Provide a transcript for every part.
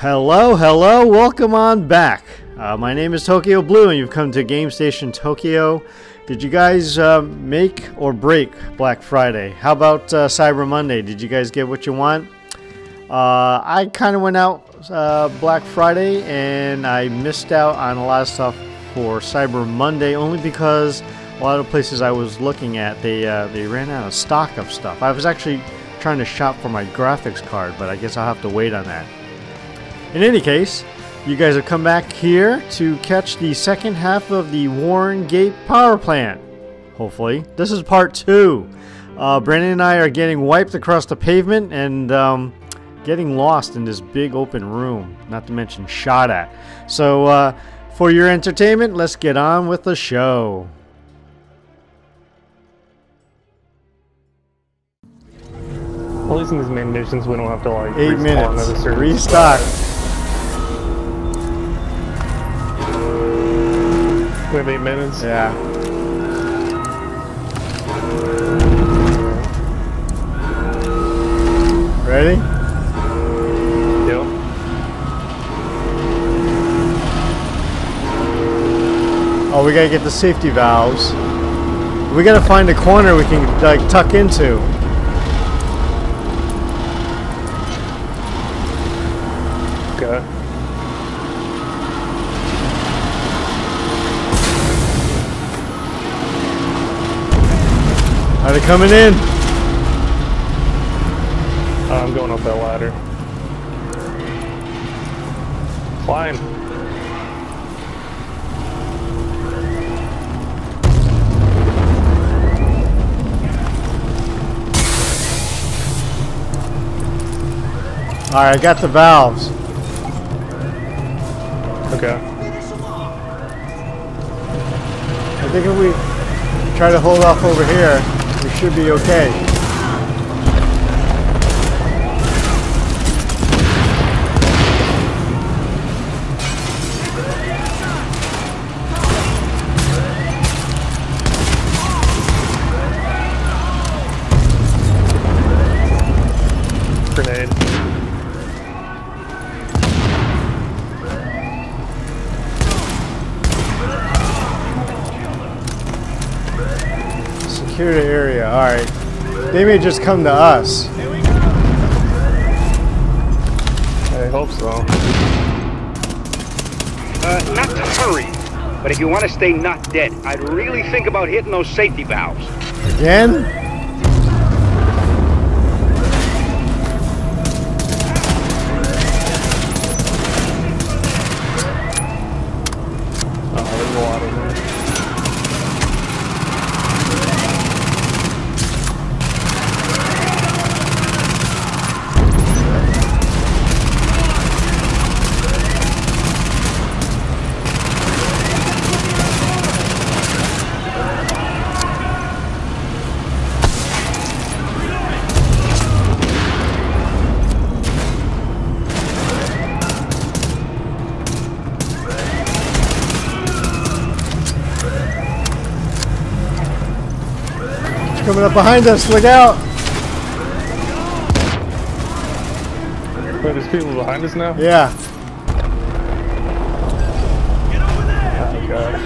Hello, hello, welcome on back. Uh, my name is Tokyo Blue, and you've come to Game Station Tokyo. Did you guys uh, make or break Black Friday? How about uh, Cyber Monday? Did you guys get what you want? Uh, I kind of went out uh, Black Friday and I missed out on a lot of stuff for Cyber Monday only because a lot of places I was looking at they uh, they ran out of stock of stuff. I was actually trying to shop for my graphics card, but I guess I'll have to wait on that. In any case, you guys have come back here to catch the second half of the Warren Gate power plant. Hopefully, this is part two. Uh, Brandon and I are getting wiped across the pavement and um, getting lost in this big open room, not to mention shot at. So, uh, for your entertainment, let's get on with the show. At least in these main missions, we don't have to like Eight minutes. at a certain Restock. We have eight minutes. Yeah. Ready? Yep. Oh, we gotta get the safety valves. We gotta find a corner we can like tuck into. Are they coming in? I'm going up that ladder. Climb. Alright, I got the valves. Okay. I think if we try to hold off over here, should be okay. They may just come to us. I hope so. Uh, not to hurry, but if you want to stay not dead, I'd really think about hitting those safety valves. Again? Coming up behind us. Look out. Wait, there's people behind us now? Yeah. Get over there! Oh, gosh.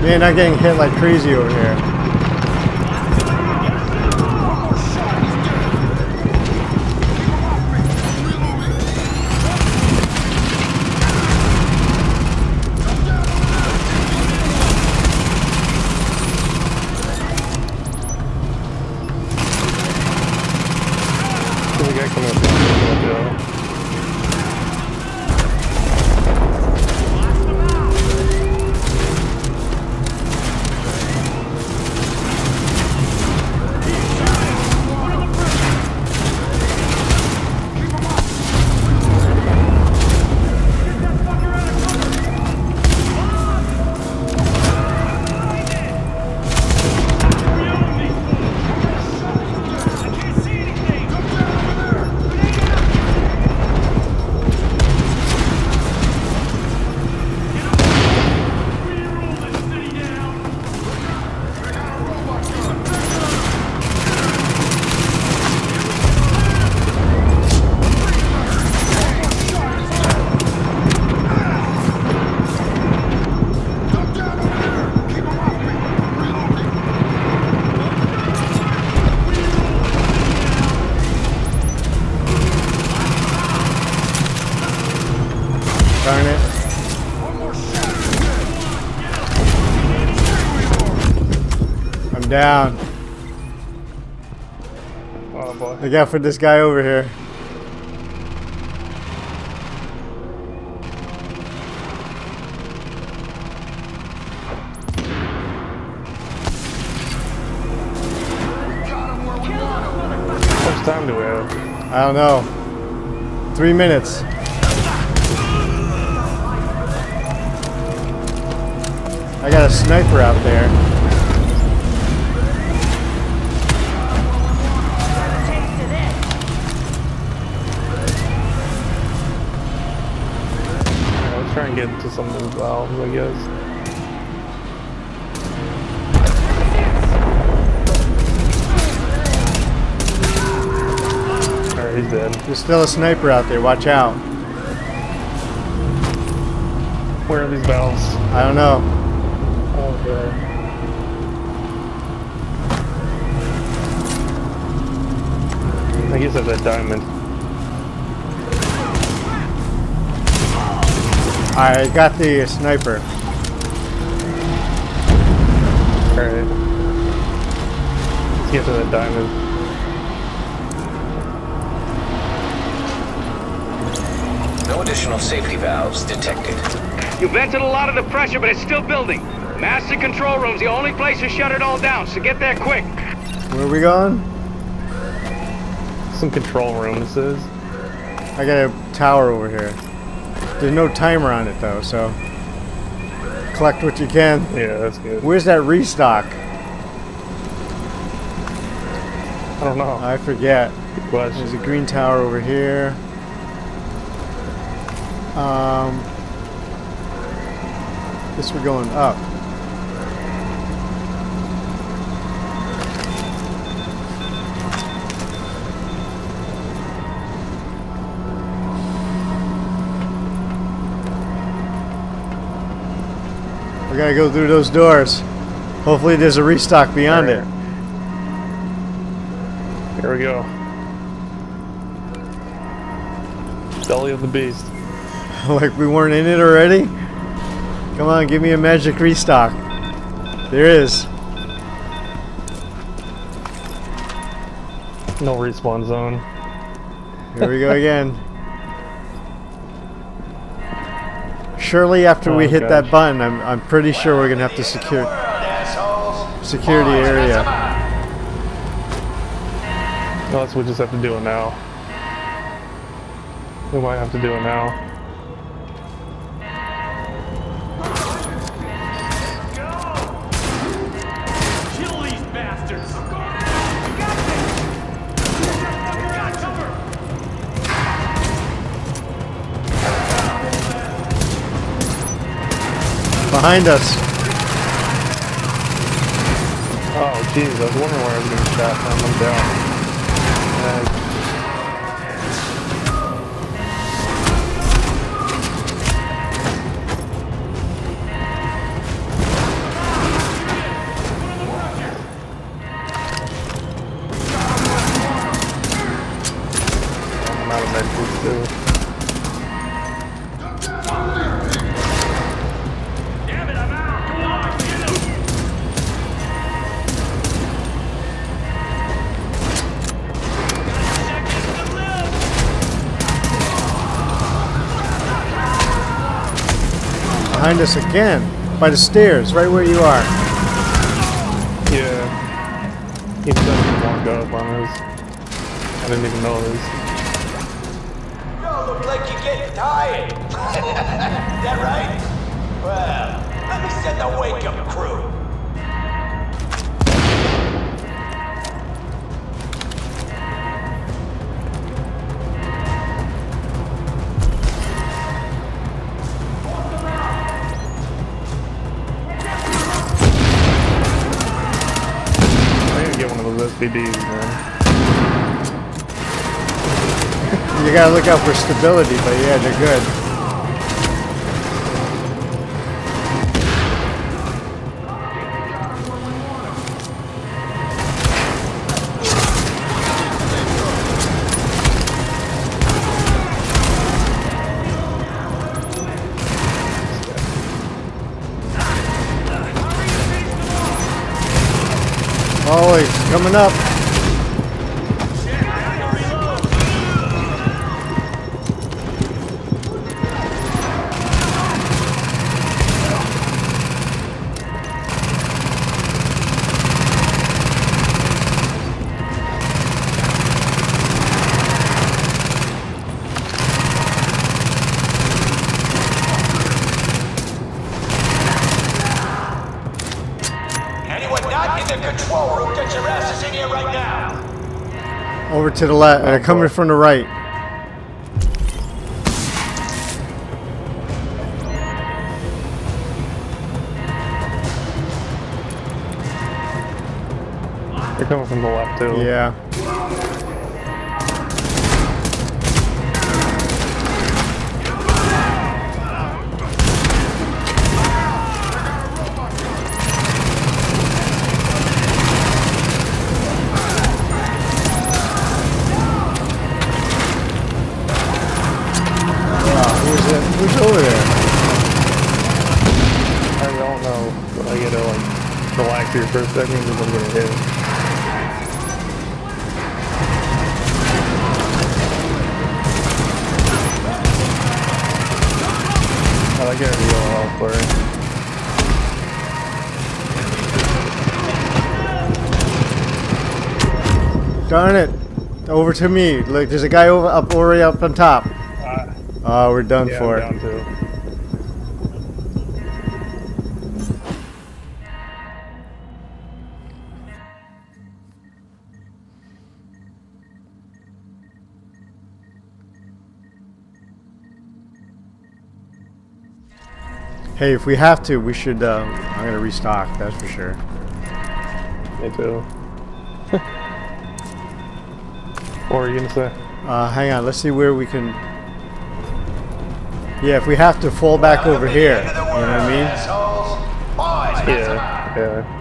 Man, I'm getting hit like crazy over here. Down. Oh boy. Look out for this guy over here. How much time do we have? I don't know. Three minutes. I got a sniper out there. Get into some of those valves, I guess. Alright, he's dead. There's still a sniper out there. Watch out. Where are these valves? I don't know. Okay. I guess that's that diamond. I got the sniper. Alright. Let's get to the diamond. No additional safety valves detected. You vented a lot of the pressure, but it's still building. Master control room's the only place to shut it all down, so get there quick. Where are we going? Some control room, this is. I got a tower over here. There's no timer on it though, so collect what you can. Yeah, that's good. Where's that restock? I don't know. I forget. Good question. There's a green tower over here. Um, this we're going up. Gotta go through those doors. Hopefully, there's a restock beyond it. Here we go. Belly of the beast. like we weren't in it already? Come on, give me a magic restock. There is. No respawn zone. Here we go again. Surely after we Oh, hit that button, I'm, I'm pretty sure we're gonna have to secure security area. That's we just have to do it now. We might have to do it now. Behind us. Oh, jeez, I was wondering where I was getting shot from. I'm down. Behind us again. By the stairs, right where you are. Yeah. He doesn't walk up on us. I didn't even know this. Y'all look like you're getting tired. that right? Well, let me send the wake-up crew. Man. You gotta look out for stability, but yeah, they're good. Coming up. Asses in here right now. Over to the left. Uh, They're coming from the right. They're coming from the left too. Yeah. For a second because I'm gonna hit. I like it real for it. Darn it. Over to me. Look, there's a guy over up already up on top. Uh, Oh, we're done yeah, for I'm it. Hey, if we have to, we should. Uh, I'm gonna restock. That's for sure. Me too. what were you gonna say? Uh, hang on. Let's see where we can. Yeah, if we have to fall back over Welcome to the here. end of the You know what I mean? Assholes. Boys, mess around. Yeah, yeah.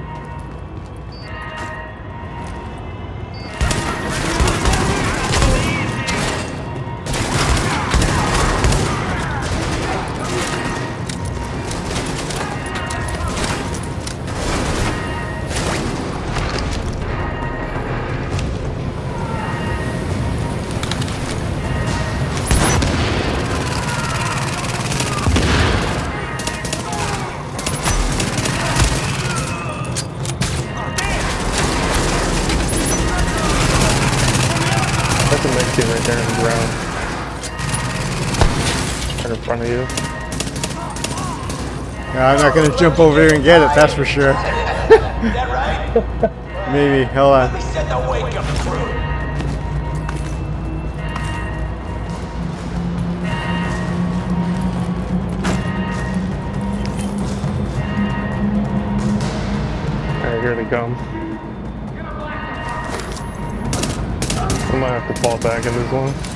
In front of you. Yeah, I'm not gonna jump over here and get it. That's for sure. Maybe. Hold on. send the wake-up. Alright, here they come. I might have to fall back in this one.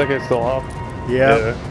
Is that guy still up? Yeah. Dead.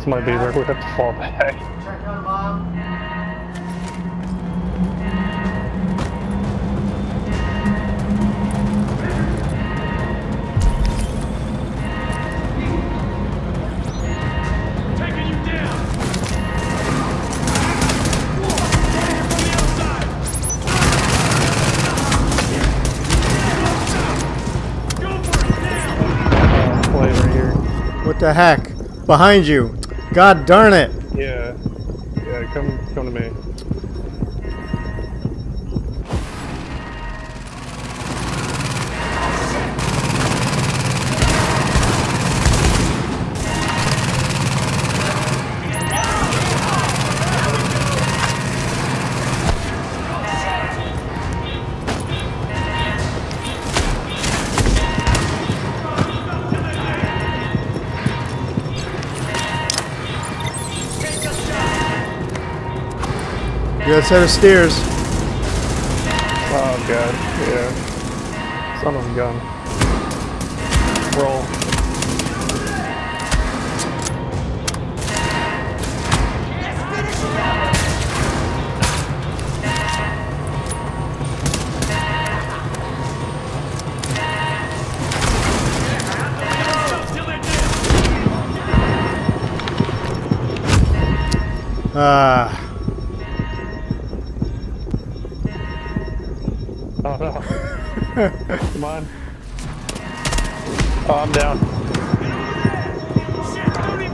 This might be where we have to fall back. What the heck? Behind you. God darn it. Yeah. Set of steers. Oh god, yeah. Son of a gun. Roll. Ah. Come on. Oh, I'm down. Shit, hold him.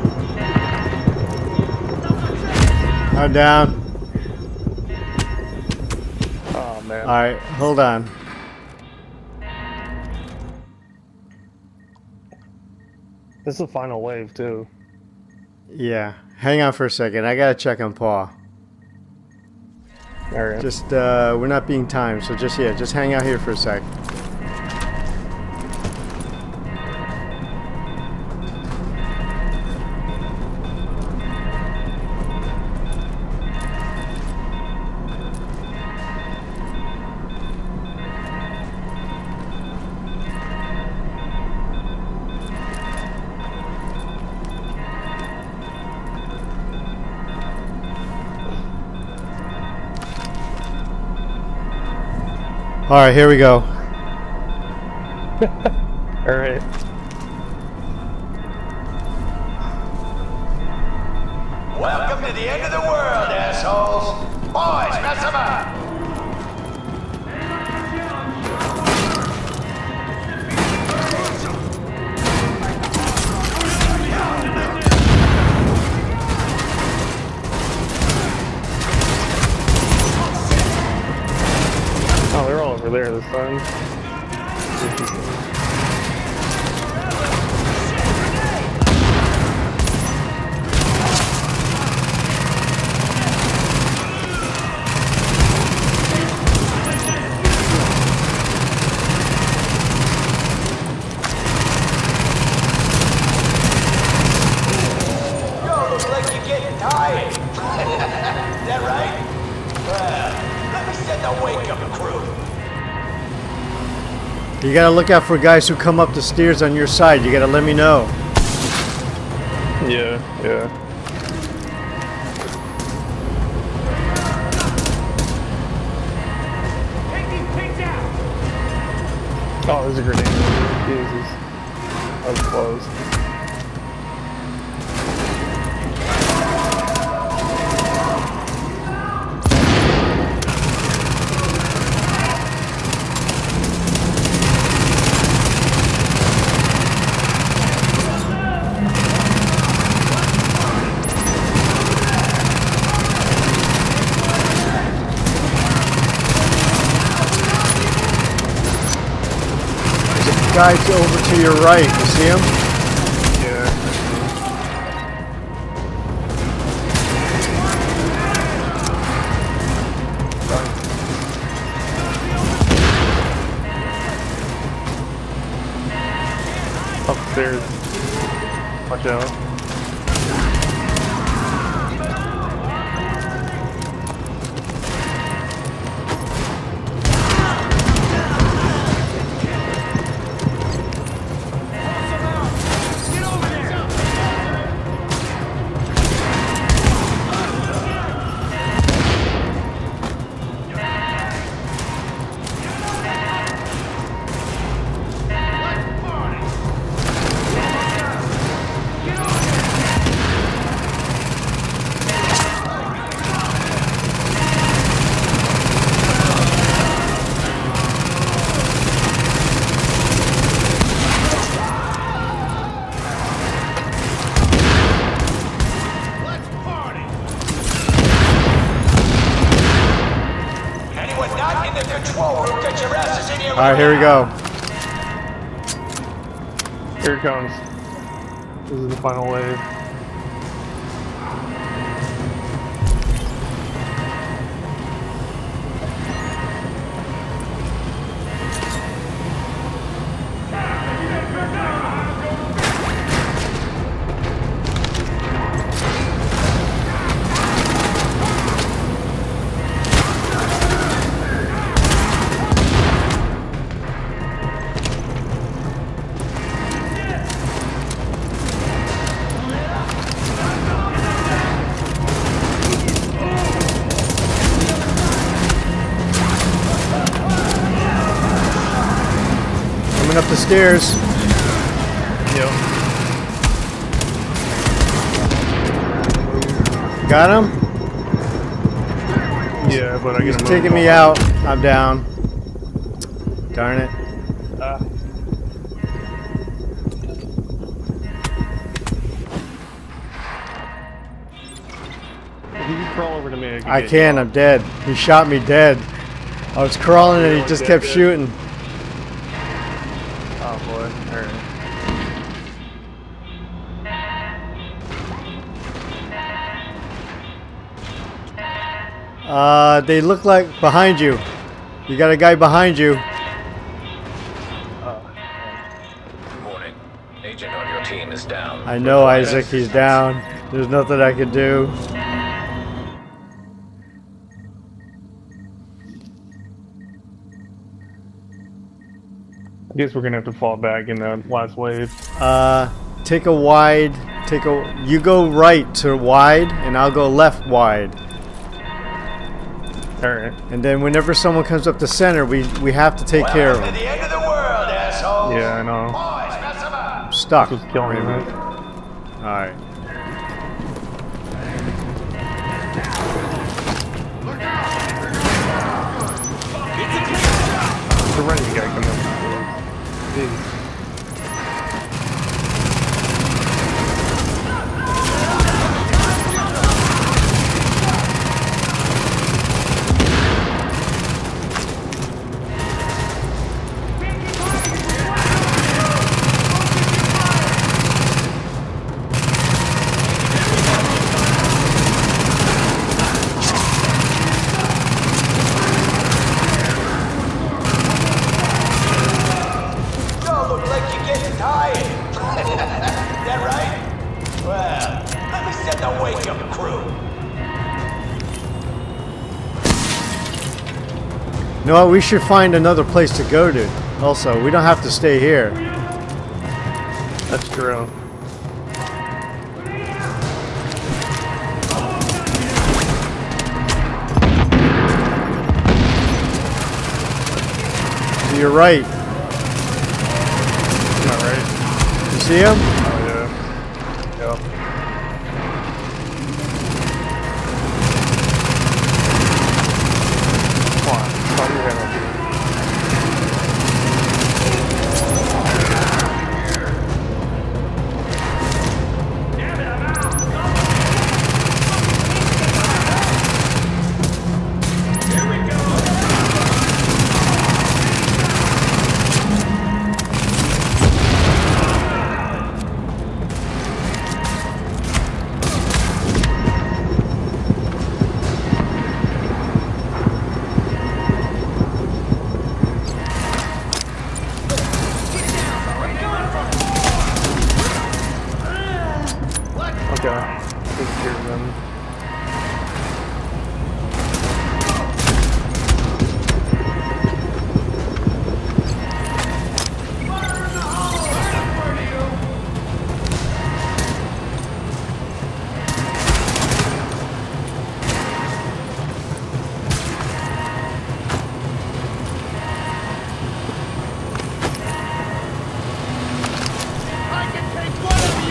I'm down. Oh man. Alright, hold on. This is the final wave too. Yeah. Hang on for a second. I gotta check on Paul. Just, uh, we're not being timed, so just, yeah, just hang out here for a sec. Alright, here we go. Alright. Welcome to the end of the world, assholes. Boys, mess them up. Oh, they're all over there this time. Gotta look out for guys who come up the stairs on your side. You gotta let me know. Yeah, yeah. Oh, there's a grenade. Jesus. That was close. Guys over to your right. You see him? Asses in here All right, here we go. Here it comes. This is the final wave. Coming up the stairs. Yep. Got him? Yeah, but I He's get taking me out. I'm down. Darn it. Uh, if you can crawl over to me, I can. I get can. you I'm dead. He shot me dead. I was crawling and he just kept dead. shooting. Uh, they look like behind you. You got a guy behind you. Warning. Agent on your team is down. I know ISAC. He's down. There's nothing I can do. I guess we're gonna have to fall back in the last wave. Uh, take a wide. Take a. You go right to wide, and I'll go left wide. Alright. And then whenever someone comes up the center, we we have to take care of them. the end of the world. Yeah, I know. Boys, mess 'em up. Stuck. This was killing me, right? All right. The running guy coming up. Jeez. Know what? We should find another place to go to. Also, we don't have to stay here. That's true. To your right. Not right. You see him?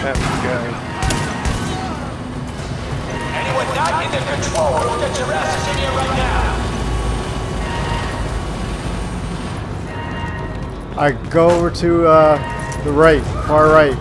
That guy. Anyone not in the control room, get your asses in here right now. I go over to uh, the right, far right.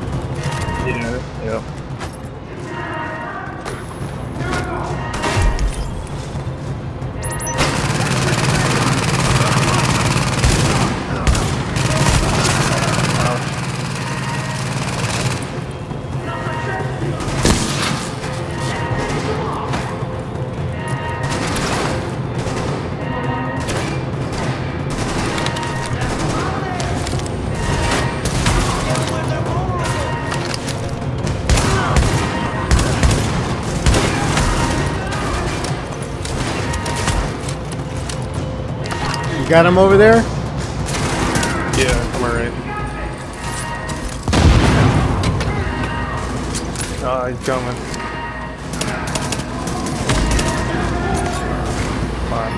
Got him over there? Yeah, I'm alright. Ah, he's coming. Come on.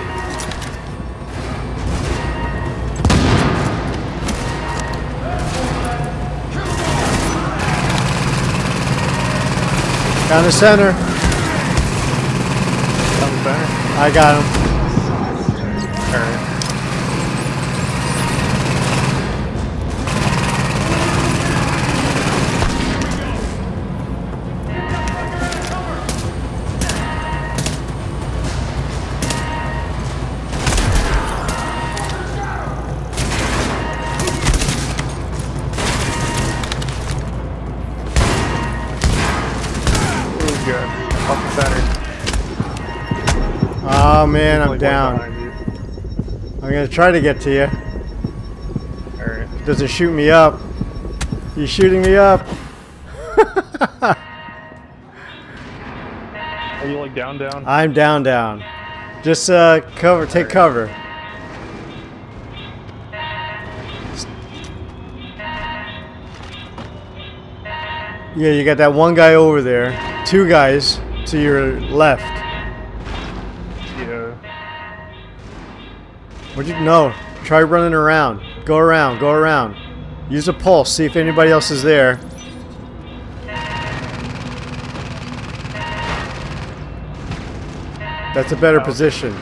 Down the center. The center. I got him. Alright. Man, I'm down. right you. I'm gonna try to get to you. Alright. Does it shoot me up. He's shooting me up. Are you like down, down? I'm down, down. Just uh, cover, take cover. Yeah, you got that one guy over there. Two guys to your left. What'd you no? Try running around. Go around. Go around. Use a pulse. See if anybody else is there. That's a better position.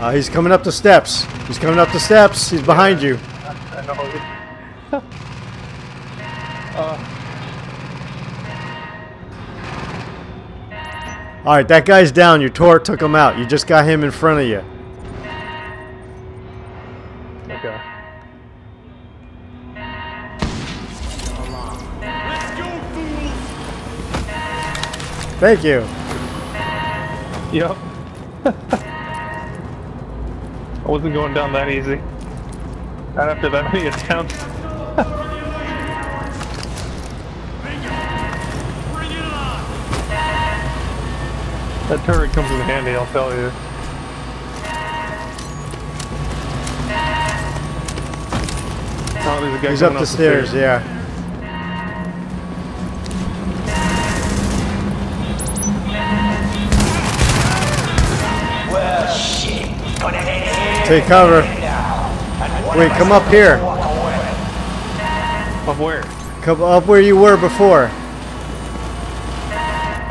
Uh, he's coming up the steps. He's coming up the steps. He's behind you. I know. All right, that guy's down. Your turret took him out. You just got him in front of you. Thank you. Yep. I wasn't going down that easy. Not after that many attempts. It on! That turret comes in handy, I'll tell you. Oh, there's a guy He's up coming the stairs. Yeah. Take cover. now. And one Wait, come up here. Of where? Come up where you were before.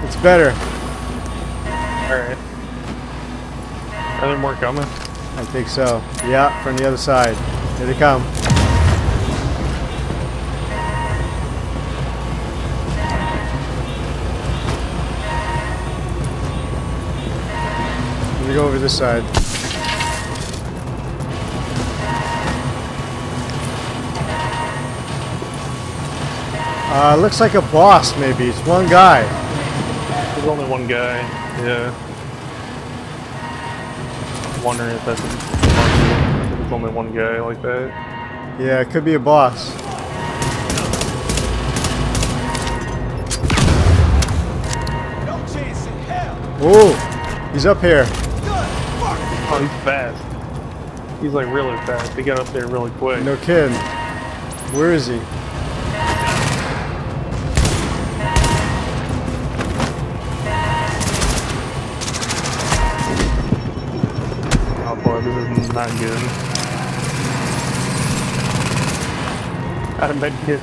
It's better. Alright. Are there more coming? I think so. Yeah, from the other side. Here they come. Let me go over this side. Uh, looks like a boss, maybe. It's one guy. There's only one guy. Yeah. Wondering if that's if there's only one guy like that. Yeah, it could be a boss. No chance in hell. Oh, he's up here. Oh, he's fast. He's like really fast. He got up there really quick. No kidding. Where is he? Not good. Out of medkits.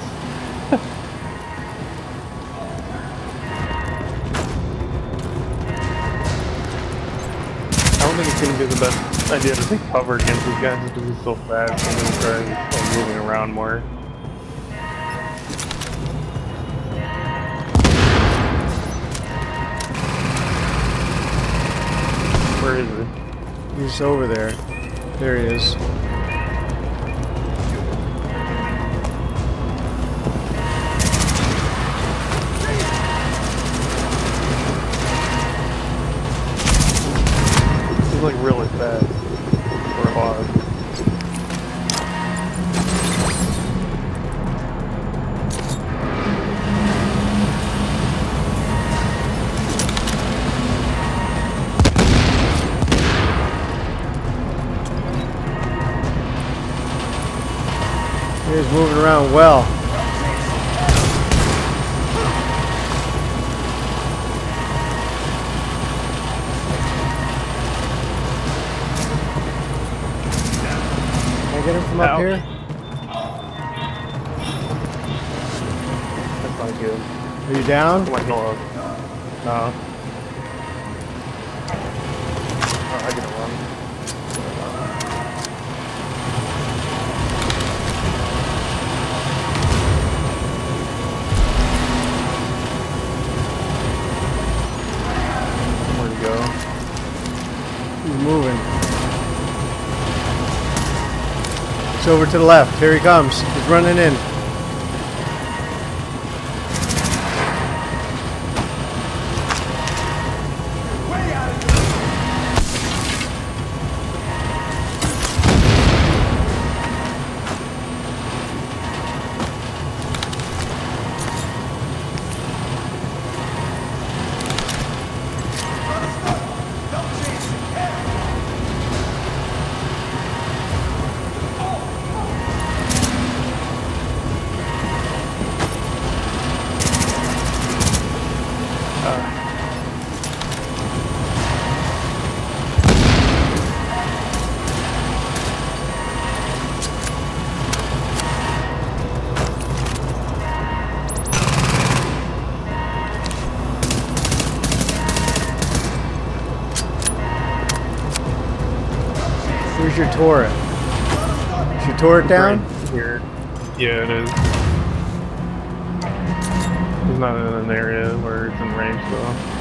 I don't think it's gonna be the best idea to take cover against these guys just because he's so fast and he's trying like, moving around more. Where is it? He's over there. There he is. That's not good. Are you down? Wait, no. No. Oh, I get wrong. Where'd go? He's moving. It's over to the left. Here he comes. He's running in. Where's your turret? Is your turret down? Here. Yeah, it is. He's not in an area where it's in range though.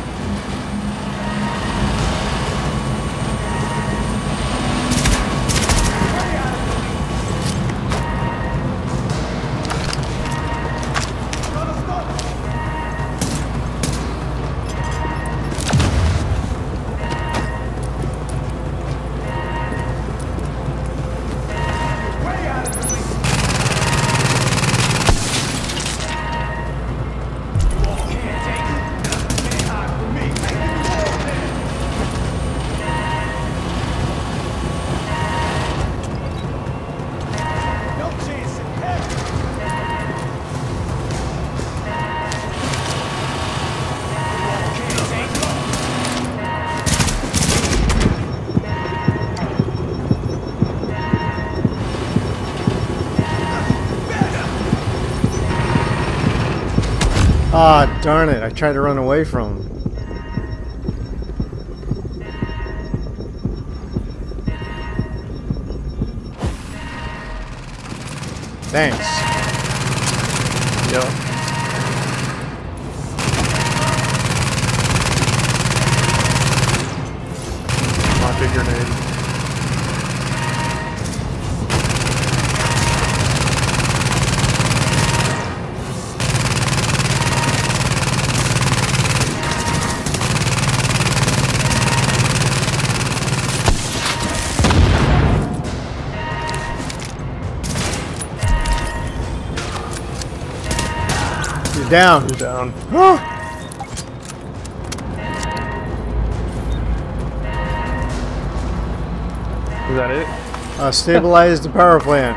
Ah, darn it. I tried to run away from him. Thanks. Yep. He's down. He's down. Is that it? Uh, stabilize the power plant.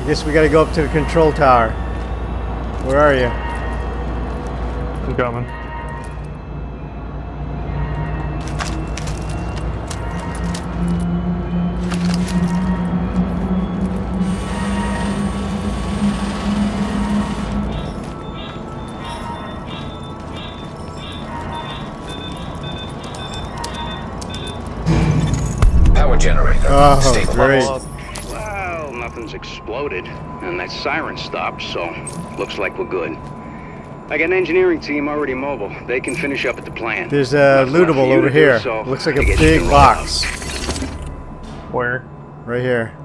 I guess we gotta go up to the control tower. Where are you? I'm coming. Oh, Stable. great. Well, nothing's exploded, and that siren stopped, so looks like we're good. I got an engineering team already mobile. They can finish up at the plant. There's a Nothing lootable over here. so Looks like a big can out. box. Where? Right here.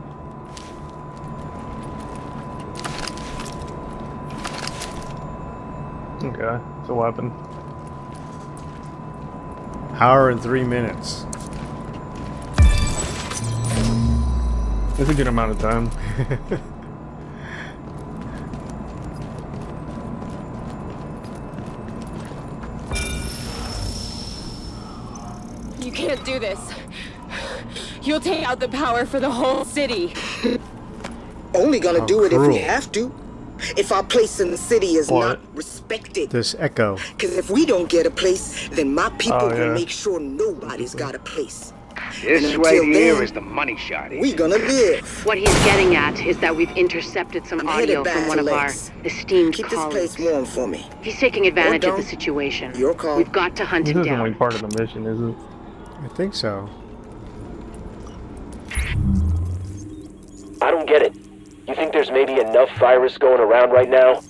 Okay, it's a weapon. Hour and three minutes. It's a good amount of time. You can't do this. You'll take out the power for the whole city. Only gonna How do it if we have to. If our place in the city is What? not respected. This echo. Cause if we don't get a place, then my people Oh, will make sure nobody's got a place. This And right until here then, is the money shot. We gonna live. What he's getting at is that we've intercepted some I'm audio from one to of our Lakes. esteemed Keep this place warm for me. He's taking advantage of the situation. Your call. We've got to hunt This him isn't down. like part of the mission, is it? I think so. I don't get it. You think there's maybe enough virus going around right now?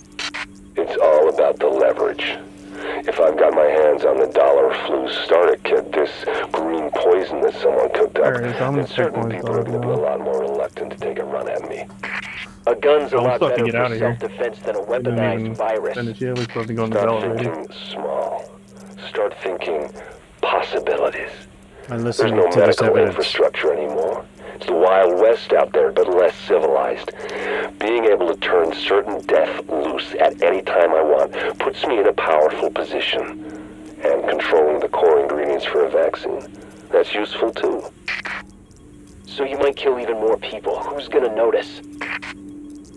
It's all about the leverage. If I've got my hands on the dollar flu starter kit, this green poison that someone cooked up, then certain people are going to be a lot more reluctant to take a run at me. A gun's a lot better for of self-defense than a weaponized virus. finish yet. We're supposed to go the Start elevator. thinking small. Start thinking possibilities. There's no medical evidence. infrastructure anymore. It's the Wild West out there, but less civilized. Being able to turn certain death loose at any time I want puts me in a powerful position. And controlling the core ingredients for a vaccine. That's useful too. So you might kill even more people. Who's gonna notice?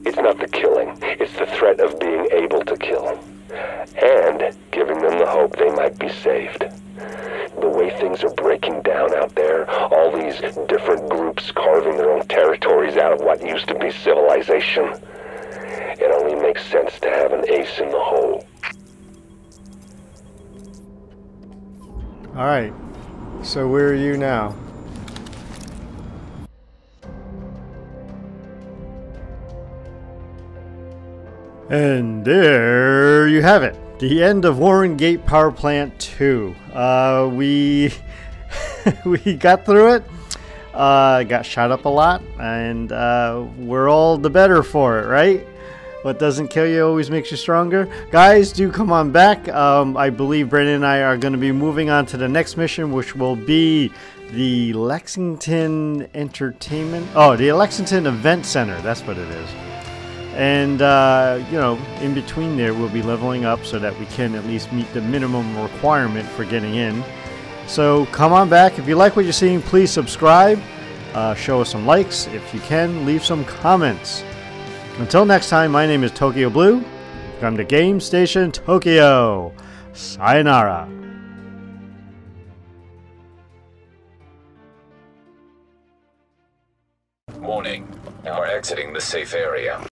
It's not the killing, it's the threat of being able to kill. And giving them the hope they might be saved. The way things are breaking down out there, all these different groups carving their own territories out of what used to be civilization. It only makes sense to have an ace in the hole. All right. So where are you now? And there you have it. The end of Warren Gate Power Plant 2. Uh, we we got through it. Uh, got shot up a lot, and uh, we're all the better for it, right? What doesn't kill you always makes you stronger. Guys, do come on back. Um, I believe Brandon and I are going to be moving on to the next mission, which will be the Lexington Entertainment. Oh, the Lexington Event Center. That's what it is. And, uh, you know, in between there, we'll be leveling up so that we can at least meet the minimum requirement for getting in. So come on back. If you like what you're seeing, please subscribe. Uh, show us some likes. If you can, leave some comments. Until next time, my name is Tokyo Blue. Come to Game Station Tokyo. Sayonara. Warning. Now we're exiting the safe area.